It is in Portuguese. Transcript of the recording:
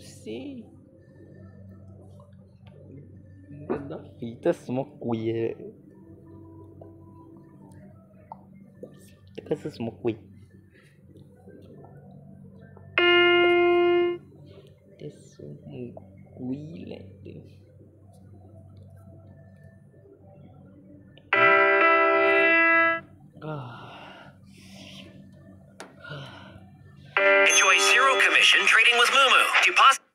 sei. Da fita, uma cuia. Essa é uma cuia. reading with Moomoo, If you possibly.